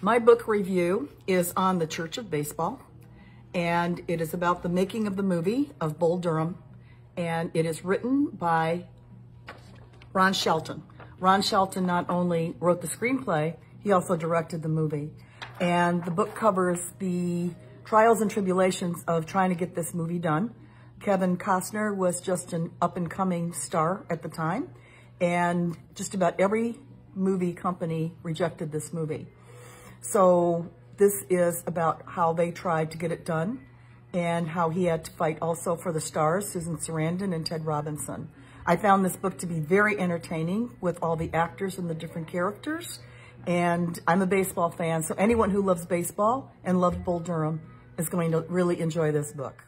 My book review is on the Church of Baseball, and it is about the making of the movie of Bull Durham, and it is written by Ron Shelton. Ron Shelton not only wrote the screenplay, he also directed the movie. And the book covers the trials and tribulations of trying to get this movie done. Kevin Costner was just an up-and-coming star at the time, and just about every movie company rejected this movie. So this is about how they tried to get it done and how he had to fight also for the stars, Susan Sarandon and Ted Robinson. I found this book to be very entertaining with all the actors and the different characters. And I'm a baseball fan, so anyone who loves baseball and loves Bull Durham is going to really enjoy this book.